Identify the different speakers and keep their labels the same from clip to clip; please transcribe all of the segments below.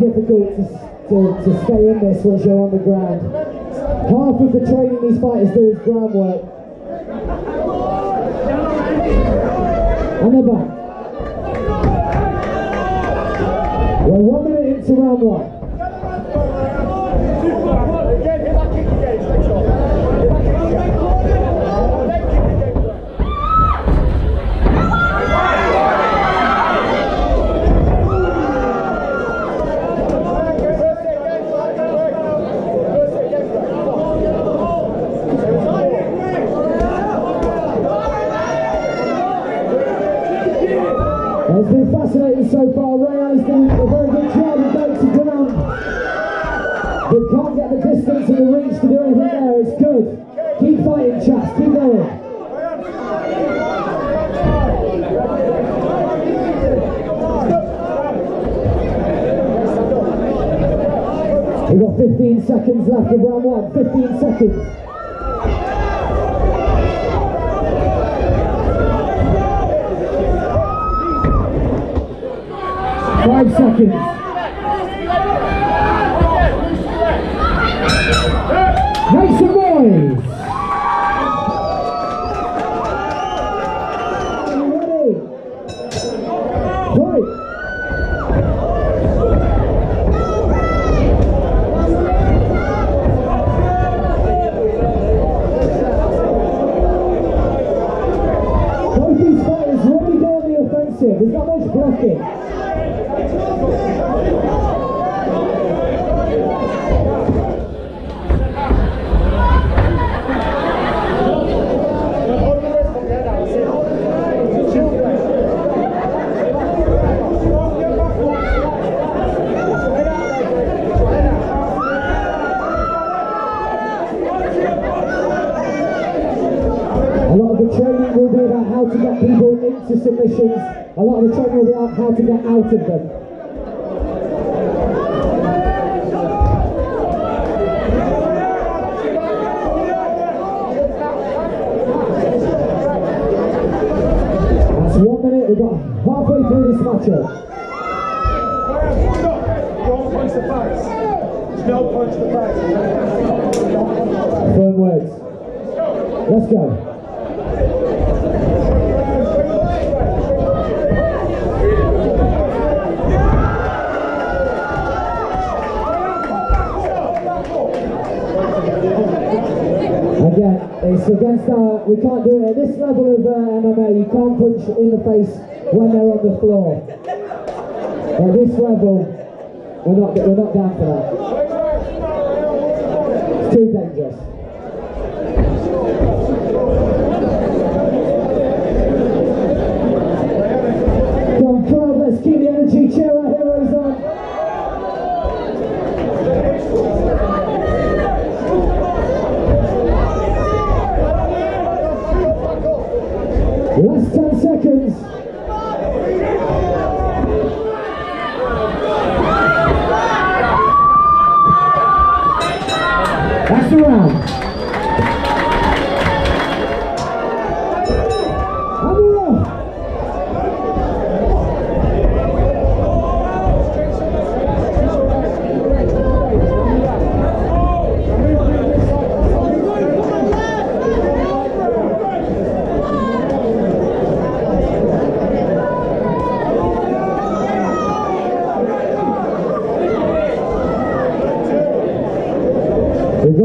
Speaker 1: difficult to, to, to stay in this once you're on the ground. Half of the training these fighters do is ground work. And they're back. We're one minute into round one. It's been fascinating so far. Rayaan has done a very good job of bouncing ground. But can't get the distance and the reach to do anything there. It's good. Keep fighting, chaps. Keep going. We've got 15 seconds left of round one. 15 seconds. Seconds. People into submissions. A lot of the training will be about how to get out of them. That's one minute. We've got halfway through this matchup.
Speaker 2: Don't punch the face. Don't punch the face.
Speaker 1: Firm words. Let's go. Again, it's against our, we can't do it at this level of uh, MMA, you can't punch in the face when they're on the floor. At this level, we're not, we're not down for that. It's too dangerous. Round.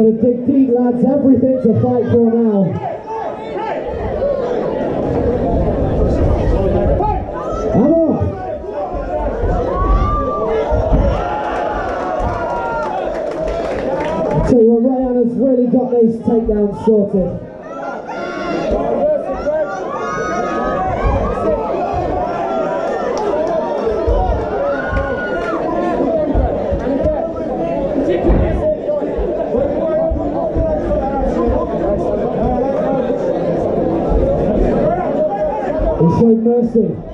Speaker 1: Got to deep, lads. Everything to fight for now. Tell you what, Rayaan has really got these takedowns sorted. Mercy.